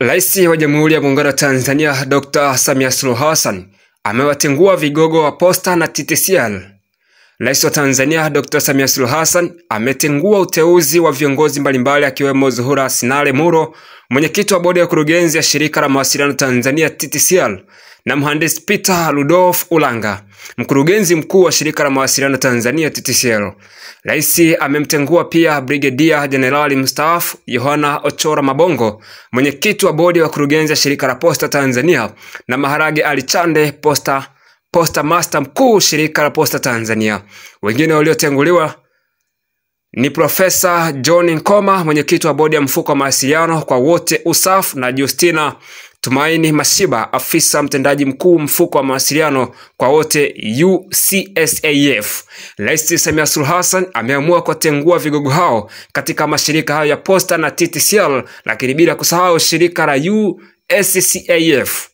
Rais wa Jamhuri ya Muungano wa Tanzania Dr. Samia Suluhu Hassan amewatengua vigogo wa Posta na TTCL. Rais wa Tanzania Dr. Samia Suluhu Hassan ametengua uteuzi wa viongozi mbalimbali akiwemo Zuhura Sinale Muro, mwenyekiti wa bodi ya kurugenzi ya shirika la mawasiliano Tanzania TTCL, na mhandisi Peter Rudolf Ulanga, mkurugenzi mkuu wa shirika la mawasiliano Tanzania TTCL. Rais amemtengua pia Brigedia Jenerali mstaafu Yohana Ochora Mabongo, mwenyekiti wa bodi ya kurugenzi ya shirika la Posta Tanzania, na Maharage Alichande Posta Posta Master mkuu shirika la Posta Tanzania. Wengine waliotenguliwa ni Profesa John Nkoma, mwenyekiti wa bodi ya mfuko wa mawasiliano kwa wote USAF, na Justina Tumaini Mashiba, afisa mtendaji mkuu mfuko wa mawasiliano kwa wote UCSAF. Rais Samia Suluhu Hassan ameamua kuwatengua vigogo hao katika mashirika hayo ya Posta na TTCL, lakini bila kusahau shirika la USCAF.